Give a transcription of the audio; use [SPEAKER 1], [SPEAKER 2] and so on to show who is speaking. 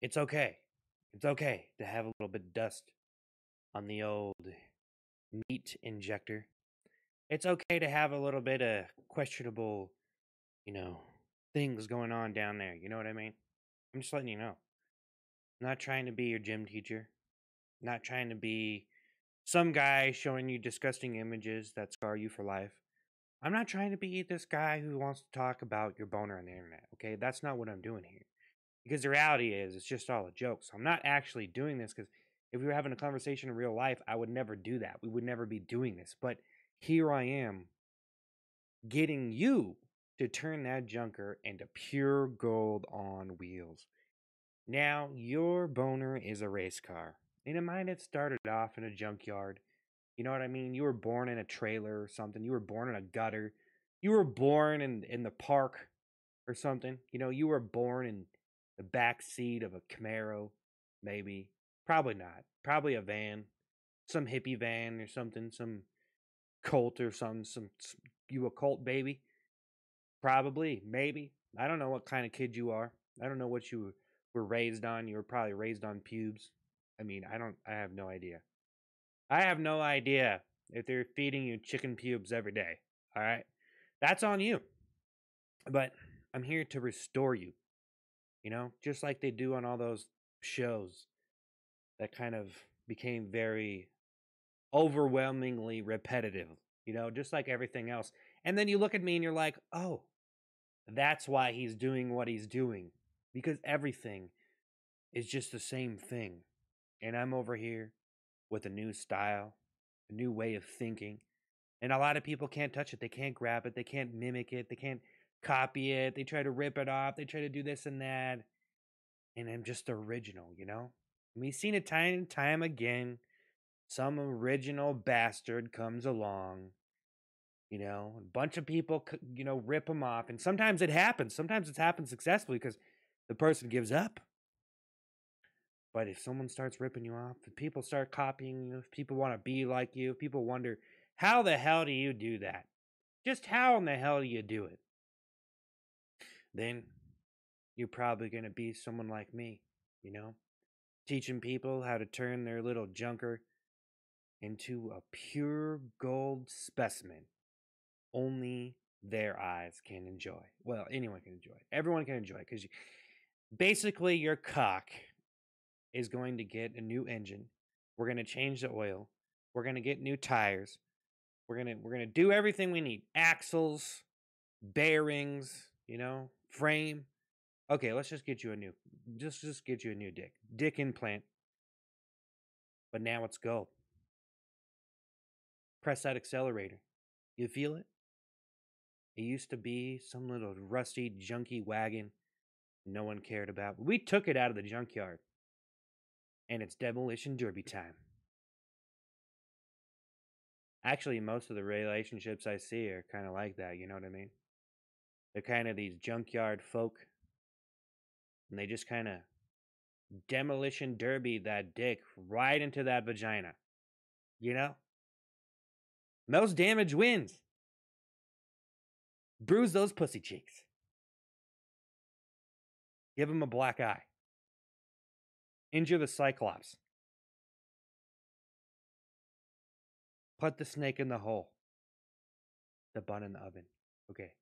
[SPEAKER 1] It's okay. It's okay to have a little bit of dust on the old meat injector. It's okay to have a little bit of questionable, you know, things going on down there. You know what I mean? I'm just letting you know. I'm not trying to be your gym teacher. Not trying to be some guy showing you disgusting images that scar you for life. I'm not trying to be this guy who wants to talk about your boner on the internet, okay? That's not what I'm doing here. Because the reality is, it's just all a joke. So I'm not actually doing this because if we were having a conversation in real life, I would never do that. We would never be doing this. But here I am getting you to turn that junker into pure gold on wheels. Now, your boner is a race car. And it might have started off in a junkyard. You know what I mean? You were born in a trailer or something. You were born in a gutter. You were born in in the park or something. You know, you were born in the back seat of a Camaro, maybe. Probably not. Probably a van, some hippie van or something, some cult or something. Some you a cult baby? Probably, maybe. I don't know what kind of kid you are. I don't know what you were raised on. You were probably raised on pubes. I mean, I don't. I have no idea. I have no idea if they're feeding you chicken pubes every day. All right, that's on you. But I'm here to restore you. You know, just like they do on all those shows that kind of became very overwhelmingly repetitive. You know, just like everything else. And then you look at me and you're like, oh, that's why he's doing what he's doing. Because everything is just the same thing. And I'm over here with a new style, a new way of thinking. And a lot of people can't touch it. They can't grab it. They can't mimic it. They can't copy it. They try to rip it off. They try to do this and that. And I'm just original, you know? we've seen it time and time again. Some original bastard comes along, you know, a bunch of people, you know, rip them off. And sometimes it happens. Sometimes it's happened successfully because the person gives up. But if someone starts ripping you off, if people start copying you, if people want to be like you, if people wonder, how the hell do you do that? Just how in the hell do you do it? Then you're probably going to be someone like me, you know, teaching people how to turn their little junker into a pure gold specimen only their eyes can enjoy. Well, anyone can enjoy. Everyone can enjoy because basically your cock is going to get a new engine. We're going to change the oil. We're going to get new tires. We're going to we're going to do everything we need. Axles, bearings, you know, frame. Okay, let's just get you a new just just get you a new dick. Dick implant. But now let's go. Press that accelerator. You feel it? It used to be some little rusty, junky wagon no one cared about. We took it out of the junkyard and it's demolition derby time. Actually, most of the relationships I see are kind of like that, you know what I mean? They're kind of these junkyard folk, and they just kind of demolition derby that dick right into that vagina. You know? Most damage wins. Bruise those pussy cheeks. Give him a black eye. Injure the Cyclops. Put the snake in the hole. The bun in the oven. Okay.